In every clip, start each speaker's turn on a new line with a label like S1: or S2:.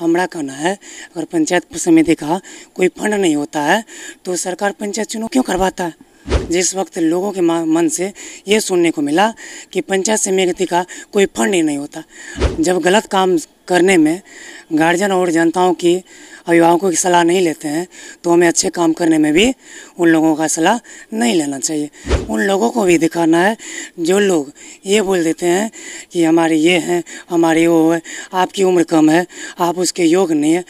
S1: हमारा कहना है, अगर पंचायत समिति का कोई फंड नहीं होता है तो सरकार पंचायत चुनाव क्यों करवाता है? जिस वक्त लोगों के मन से ये सुनने को मिला कि पंचायत समिति का कोई फंड ही नहीं होता। जब गलत काम करने में गार्जियन और जनताओं की अभिभावकों की सलाह नहीं लेते हैं तो हमें अच्छे काम करने में भी उन लोगों का सलाह नहीं लेना चाहिए। उन लोगों को भी दिखाना है, जो लोग ये बोल देते हैं कि हमारे ये हैं, हमारे वो है, आपकी उम्र कम है, आप उसके योग नहीं है।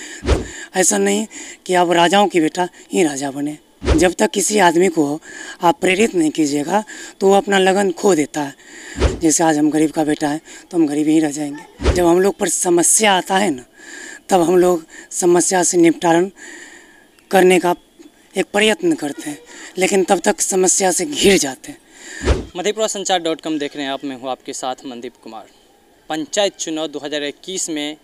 S1: ऐसा नहीं कि आप राजाओं की बेटा ही राजा बने। जब तक किसी आदमी को आप प्रेरित नहीं कीजिएगा तो वो अपना लगन खो देता है। जैसे आज हम गरीब का बेटा है तो हम गरीब ही रह जाएँगे। जब हम लोग पर समस्या आता है ना, तब हम लोग समस्या से निपटारण करने का एक प्रयत्न करते हैं, लेकिन तब तक समस्या से घिर जाते हैं।
S2: मधेपुरा संचार डॉट कॉम देख रहे हैं आप, मैं हूँ आपके साथ मनदीप कुमार। पंचायत चुनाव 2021 में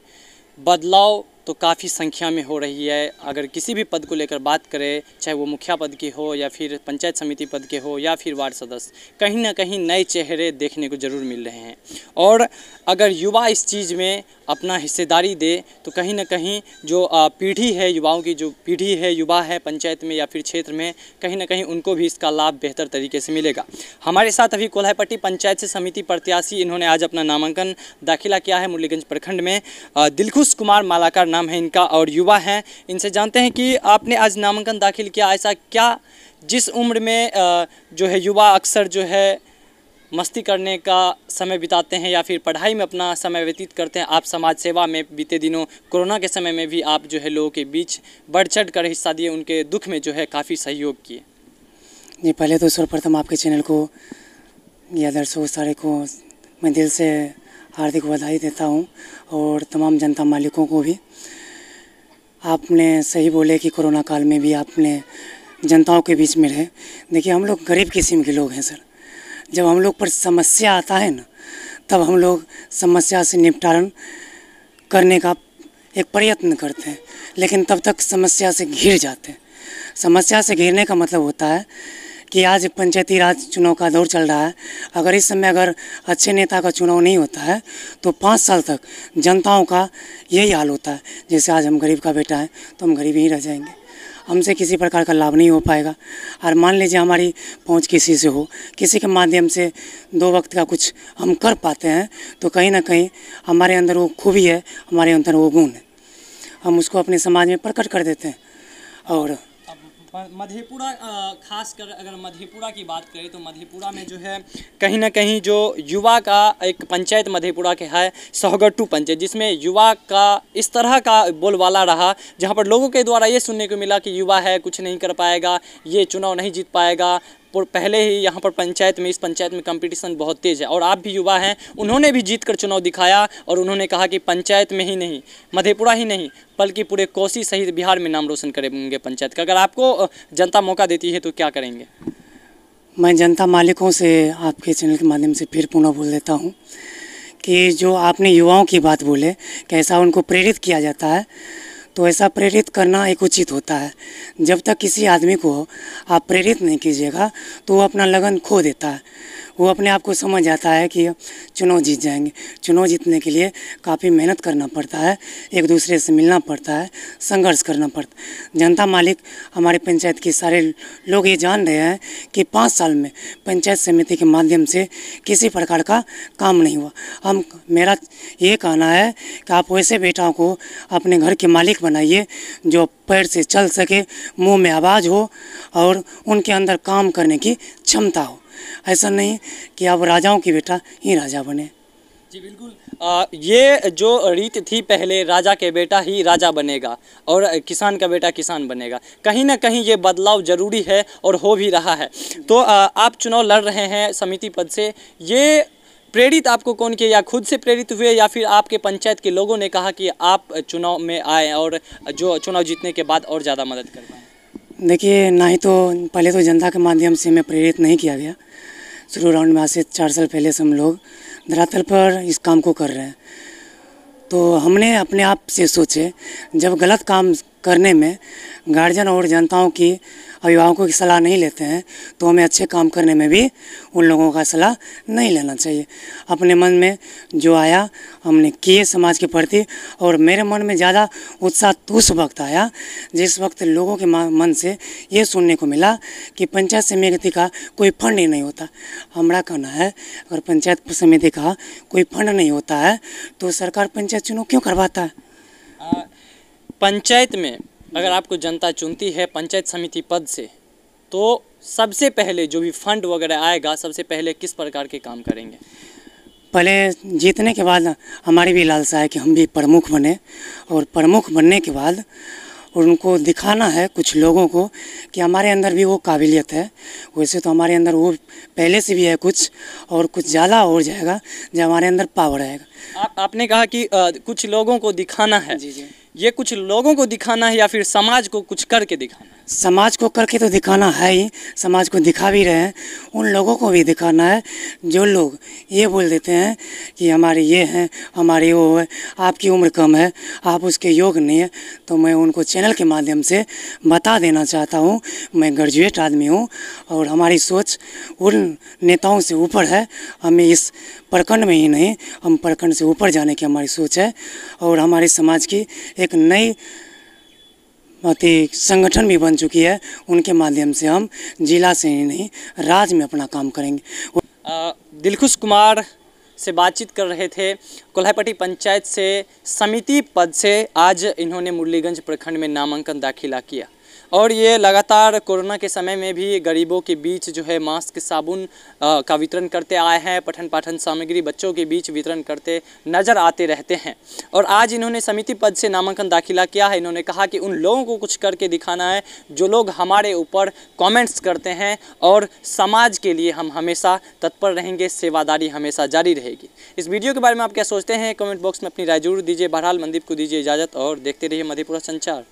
S2: बदलाव तो काफ़ी संख्या में हो रही है। अगर किसी भी पद को लेकर बात करें, चाहे वो मुखिया पद की हो या फिर पंचायत समिति पद के हो या फिर वार्ड सदस्य, कहीं ना कहीं नए चेहरे देखने को ज़रूर मिल रहे हैं। और अगर युवा इस चीज़ में अपना हिस्सेदारी दे तो कहीं ना कहीं जो पीढ़ी है युवाओं की, जो पीढ़ी है, युवा है पंचायत में या फिर क्षेत्र में, कहीं ना कहीं उनको भी इसका लाभ बेहतर तरीके से मिलेगा। हमारे साथ अभी कोल्हापट्टी पंचायत से समिति प्रत्याशी, इन्होंने आज अपना नामांकन दाखिला किया है मुरलीगंज प्रखंड में। दिलखुश कुमार मालाकार नाम है इनका और युवा हैं। इनसे जानते हैं कि आपने आज नामांकन दाखिल किया, ऐसा क्या, जिस उम्र में जो है युवा अक्सर जो है मस्ती करने का समय बिताते हैं या फिर पढ़ाई में अपना समय व्यतीत करते हैं, आप समाज सेवा में बीते दिनों, कोरोना के समय में भी आप जो है लोगों के बीच बढ़ चढ़ कर हिस्सा दिए, उनके दुख में जो है काफ़ी सहयोग किए।
S1: जी, पहले तो सर्वप्रथम आपके चैनल को या दर्शकों सारे को मैं दिल से हार्दिक बधाई देता हूँ और तमाम जनता मालिकों को भी। आपने सही बोले कि कोरोना काल में भी आपने जनताओं के बीच में रहे। देखिए, हम लोग गरीब किस्म के लोग हैं, सर। जब हम लोग पर समस्या आता है ना, तब हम लोग समस्या से निपटारण करने का एक प्रयत्न करते हैं। लेकिन तब तक समस्या से घिर जाते हैं। समस्या से घिरने का मतलब होता है कि आज पंचायती राज चुनाव का दौर चल रहा है। अगर इस समय अगर अच्छे नेता का चुनाव नहीं होता है तो पाँच साल तक जनताओं का यही हाल होता है, जैसे आज हम गरीब का बेटा है तो हम गरीब ही रह जाएँगे। हमसे किसी प्रकार का लाभ नहीं हो पाएगा। और मान लीजिए हमारी पहुँच किसी से हो, किसी के माध्यम से दो वक्त का कुछ हम कर पाते हैं तो कहीं ना कहीं हमारे अंदर वो खूबी है, हमारे अंदर वो गुण है। हम उसको अपने समाज में प्रकट कर देते हैं। और
S2: मधेपुरा खास कर अगर मधेपुरा की बात करें तो मधेपुरा में जो है, कहीं ना कहीं जो युवा का एक पंचायत मधेपुरा के है सोहगट्टू पंचायत, जिसमें युवा का इस तरह का बोलबाला रहा, जहाँ पर लोगों के द्वारा ये सुनने को मिला कि युवा है, कुछ नहीं कर पाएगा, ये चुनाव नहीं जीत पाएगा पहले ही यहाँ पर पंचायत में, इस पंचायत में कंपटीशन बहुत तेज़ है। और आप भी युवा हैं, उन्होंने भी जीत कर चुनाव दिखाया और उन्होंने कहा कि पंचायत में ही नहीं, मधेपुरा ही नहीं, बल्कि पूरे कोसी सहित बिहार में नाम रोशन करेंगे पंचायत का। अगर आपको जनता मौका देती है तो क्या करेंगे?
S1: मैं जनता मालिकों से आपके चैनल के माध्यम से फिर पुनः बोल देता हूँ कि जो आपने युवाओं की बात बोले, कैसा उनको प्रेरित किया जाता है तो ऐसा प्रेरित करना एक उचित होता है। जब तक किसी आदमी को आप प्रेरित नहीं कीजिएगा तो वो अपना लगन खो देता है। वो अपने आप को समझ आता है कि चुनाव जीत जाएँगे। चुनाव जीतने के लिए काफ़ी मेहनत करना पड़ता है, एक दूसरे से मिलना पड़ता है, संघर्ष करना पड़ता है जनता मालिक हमारे पंचायत के सारे लोग ये जान रहे हैं कि पाँच साल में पंचायत समिति के माध्यम से किसी प्रकार का काम नहीं हुआ। हम, मेरा ये कहना है कि आप वैसे बेटाओं को अपने घर के मालिक बनाइए जो पैर से चल सके, मुँह में आवाज़ हो और उनके अंदर काम करने की क्षमता हो। ऐसा नहीं कि अब राजाओं की बेटा ही राजा बने।
S2: जी बिल्कुल। आ, ये जो रीत थी पहले राजा के बेटा ही राजा बनेगा और किसान का बेटा किसान बनेगा। कहीं ना कहीं ये बदलाव ज़रूरी है और हो भी रहा है। तो आ, आप चुनाव लड़ रहे हैं समिति पद से। ये प्रेरित आपको कौन किया? या खुद से प्रेरित हुए या फिर आपके पंचायत के लोगों ने कहा कि आप चुनाव में आए और जो चुनाव जीतने के बाद और ज़्यादा मदद कर पाए?
S1: देखिए, ना ही तो पहले तो जनता के माध्यम से हमें प्रेरित नहीं किया गया। शुरू राउंड में आज से चार साल पहले से हम लोग धरातल पर इस काम को कर रहे हैं। तो हमने अपने आप से सोचे, जब गलत काम करने में गार्जियन और जनताओं की अभिभावकों की सलाह नहीं लेते हैं तो हमें अच्छे काम करने में भी उन लोगों का सलाह नहीं लेना चाहिए। अपने मन में जो आया, हमने किए समाज के प्रति और मेरे मन में ज़्यादा उत्साह उस वक्त आया, जिस वक्त लोगों के मन से ये सुनने को मिला कि पंचायत समिति का कोई फंड ही नहीं होता। हमारा कहना है, अगर पंचायत समिति का कोई फंड नहीं होता है तो सरकार पंचायत चुनाव क्यों करवाता है?
S2: पंचायत में अगर आपको जनता चुनती है पंचायत समिति पद से तो सबसे पहले जो भी फंड वगैरह आएगा सबसे पहले किस प्रकार के काम करेंगे?
S1: पहले जीतने के बाद हमारी भी लालसा है कि हम भी प्रमुख बने और प्रमुख बनने के बाद उनको दिखाना है कुछ लोगों को कि हमारे अंदर भी वो काबिलियत है। वैसे तो हमारे अंदर वो पहले से भी है कुछ और कुछ ज़्यादा हो जाएगा जब हमारे अंदर पावर आएगा।
S2: आप आपने कहा कि अ, कुछ लोगों को दिखाना है।
S1: जी जी।
S2: ये कुछ लोगों को दिखाना है या फिर समाज को कुछ करके दिखाना है?
S1: समाज को करके तो दिखाना है ही, समाज को दिखा भी रहे हैं, उन लोगों को भी दिखाना है, जो लोग ये बोल देते हैं कि हमारे ये हैं, हमारे वो है, आपकी उम्र कम है, आप उसके योग नहीं है तो मैं उनको चैनल के माध्यम से बता देना चाहता हूँ, मैं ग्रेजुएट आदमी हूँ, और हमारी सोच उन नेताओं से ऊपर है, हमें इस प्रखंड में ही नहीं, हम प्रखंड से ऊपर जाने की हमारी सोच है, और हमारे समाज की एक नई अति संगठन भी बन चुकी है। उनके माध्यम से हम जिला से ही नहीं राज्य में अपना काम करेंगे।
S2: दिलखुश कुमार से बातचीत कर रहे थे। कोल्हापट्टी पंचायत से समिति पद से आज इन्होंने मुरलीगंज प्रखंड में नामांकन दाखिला किया। और ये लगातार कोरोना के समय में भी गरीबों के बीच जो है मास्क, साबुन का वितरण करते आए हैं पठन पाठन सामग्री बच्चों के बीच वितरण करते नज़र आते रहते हैं। और आज इन्होंने समिति पद से नामांकन दाखिला किया है। इन्होंने कहा कि उन लोगों को कुछ करके दिखाना है, जो लोग हमारे ऊपर कमेंट्स करते हैं और समाज के लिए हम हमेशा तत्पर रहेंगे, सेवादारी हमेशा जारी रहेगी। इस वीडियो के बारे में आप क्या सोचते हैं, कमेंट बॉक्स में अपनी राय ज़रूर दीजिए। बहरहाल मनदीप को दीजिए इजाज़त और देखते रहिए मधेपुरा संचार।